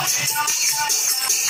よろしくお願いします。